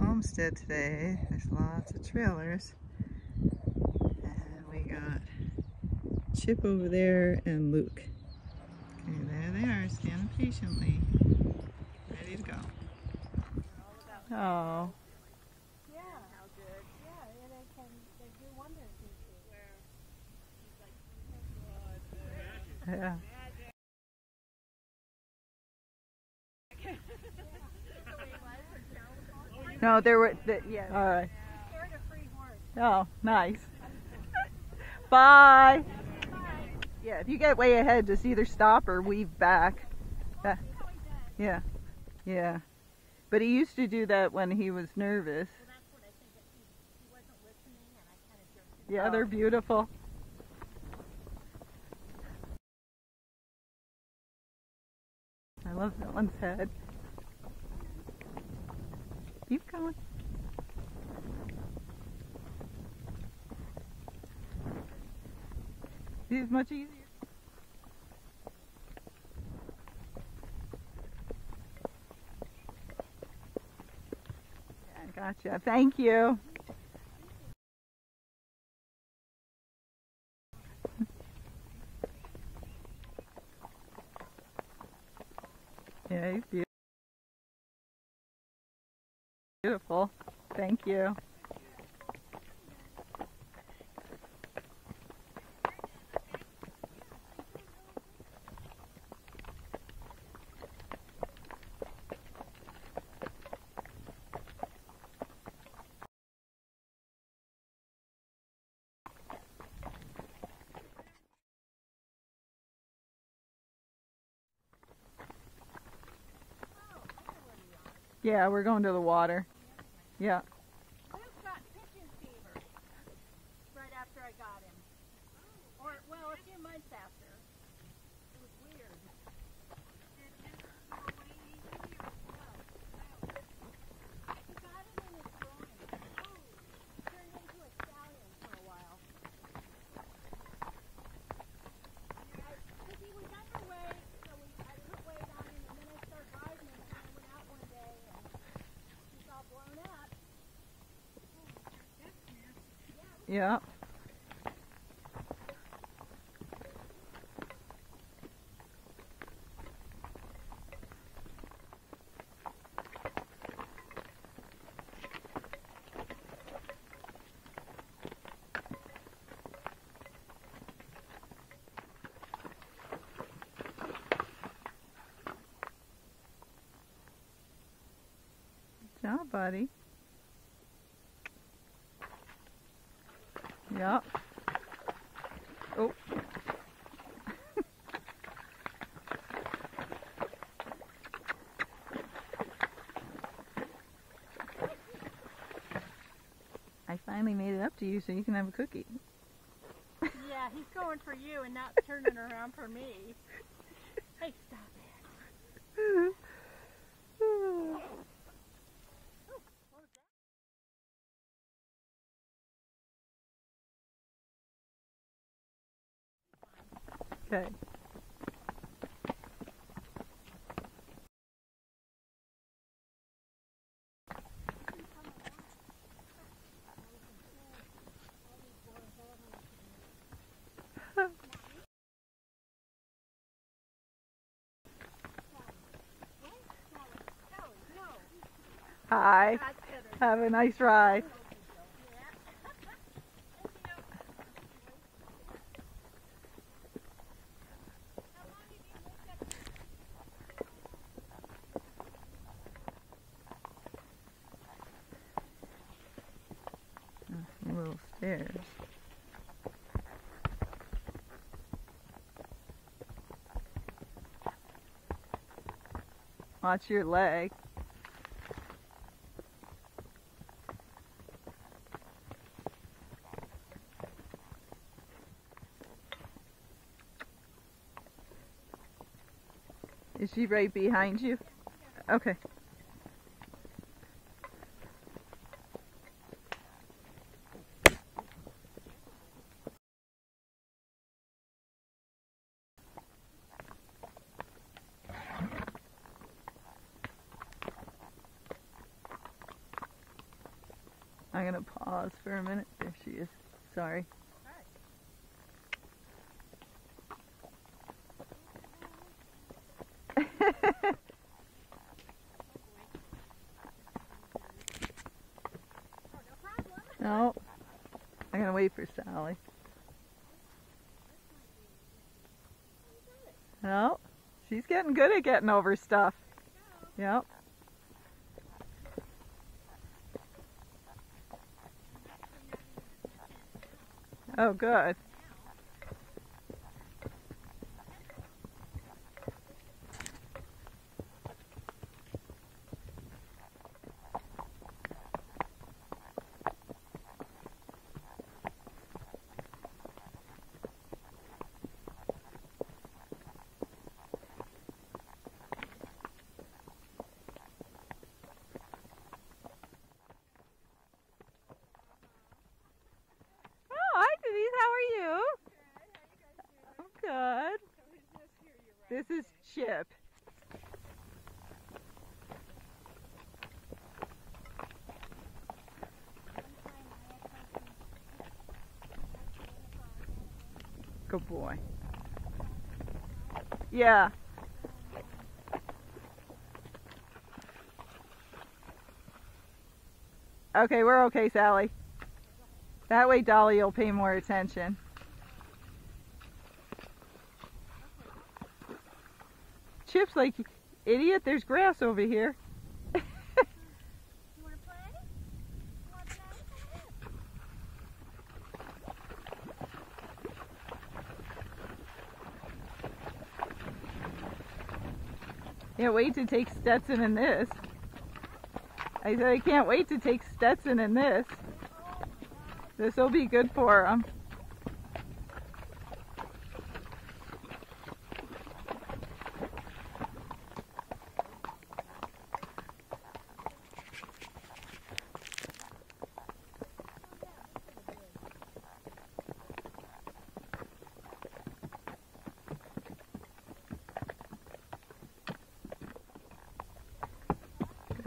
Olmstead today. There's lots of trailers. And we got Chip over there and Luke. Okay, there they are, standing patiently. Ready to go. Oh. Yeah. How good. Yeah, and they can they do wonders with you. Where he's like, Yeah. No, there were, the, yeah, all right. scared of free horse. Oh, nice. Bye. Yeah, if you get way ahead, just either stop or weave back. That- yeah, yeah. But he used to do that when he was nervous. Well, that's what I think. That he, he wasn't listening, and I kind of jerked him. Yeah, they're beautiful. I love that one's head. See, It's much easier. Yeah, gotcha. Thank you. Yeah, he's beau- beautiful. Thank you. Yeah, we're going to the water. Yeah. Luke got pigeon fever right after I got him. Or, well, a few months after. It was weird. He got it in his groin. He turned into a stallion for a while. Because he was underweight, so we, I put weight on him, and then I started riding him, and I went out one day, and he's all blown up. Yeah. Good job, buddy. Yep. Oh. I finally made it up to you so you can have a cookie. Yeah, he's going for you and not turning around for me. Hey, stop it. Uh-huh. Okay. Hi. Have a nice ride. Oh, some Watch your leg. Is she right behind you? Okay. I'm gonna pause for a minute. There she is. Sorry. No. I'm gonna wait for Sally. No. She's getting good at getting over stuff. Yep. Oh, good. Oh, hi Denise, how are you? I'm good. This is Chip. Good boy. Yeah. Okay, we're okay, Sally. That way Dolly will pay more attention. Chip's like, idiot, there's grass over here. Can't wait to take Stetson in this. I said I can't wait to take Stetson in this. This will be good for him.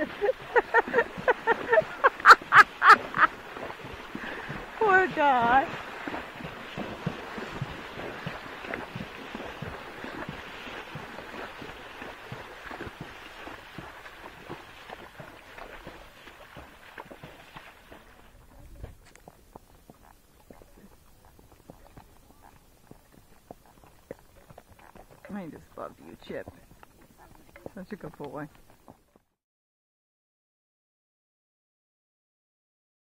Poor guy. I just love you, Chip. Such a good boy.